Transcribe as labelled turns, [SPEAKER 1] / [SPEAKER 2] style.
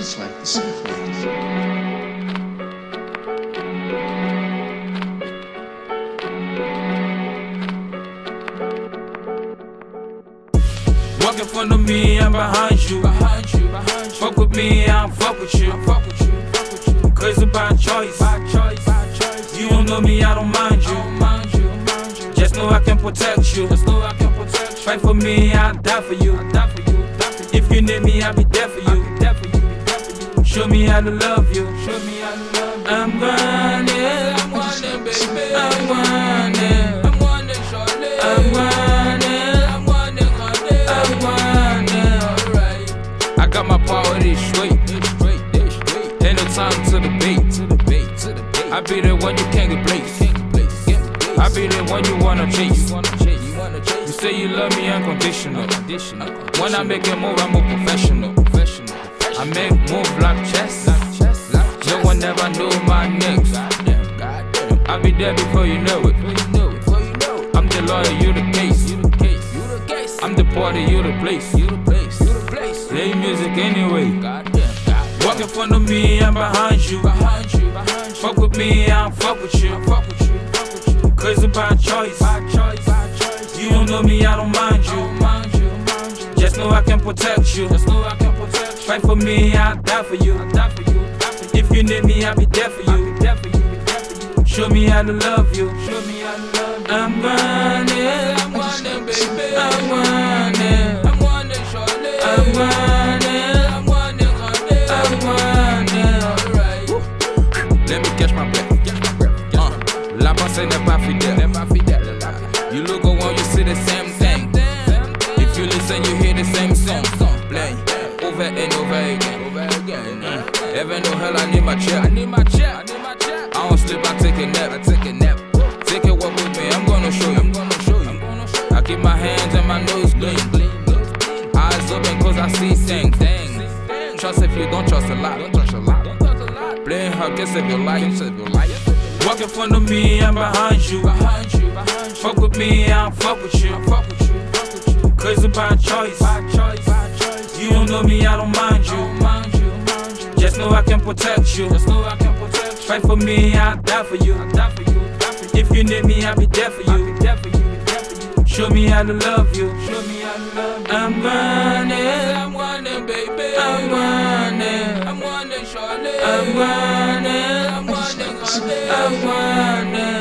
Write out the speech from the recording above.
[SPEAKER 1] just like the simple.
[SPEAKER 2] Walk in front of me, I'm behind you. Behind you, behind you. Fuck with me, I don't fuck with you. Fuck with you, fuck with you. Cause it's by choice. By choice, by choice. You don't know me, I don't mind you. Mind you, mind you. Just know I can protect you. Just know I can protect you. Fight for me, I'll die for you. I'll die for you, die for you. If you need me, I'll be me how to love you. Show me how to love you. I'm grinding, I'm grinding, baby. I'm grinding, I'm grinding. I'm grinding, I'm grinding, grinding. I'm grinding, alright. I got my straight, straight, straight. Ain't no time to debate, to to. I be the one you can't replace. I be the one you wanna chase. You say you love me unconditional. When I make a move, I move professional. I make move like chess. No one ever knew my next. I'll be there before you know it. I'm the lawyer, you the case. I'm the party, you the place. Play music anyway. Walk in front of me, I'm behind you. Fuck with me, I don't fuck with you. It's by choice. You don't know me, I don't mind you. Just know I can protect you. Fight for me, I'll die for you. If you need me, I'll be there for you. Show me how to love you. I'm grinding, I'm grinding, baby. I'm grinding, I'm grinding, shorty. I'm grinding, I'm grinding, grinding. I'm grinding, alright. Let me catch my breath. Uh, la pensée n'est pas fidèle. You look around, you see the same thing. If you listen, you hear the same song. Play over and over again. Mm. Heaven or hell, I need my check. I need my check. I don't sleep, I take a nap. I take a nap. Take it walk with me, I'm gonna show you. I'm gonna show you. I keep my hands and my nose clean. Eyes open cause I see things. Trust if you don't trust a lot. Don't trust a lot. Playing hard, guess if you like. Walk in front of me, I'm behind you. Fuck with me, I don't fuck with you. Cause it's by choice. You don't know me, I don't mind you. Just know I can protect you. Fight for me, I'll die for you. If you need me, I'll be there for you. Show me how to love you. I'm grinding, I'm grinding, baby. I'm grinding, I'm grinding, shorty. I'm grinding, I'm grinding. I'm grinding.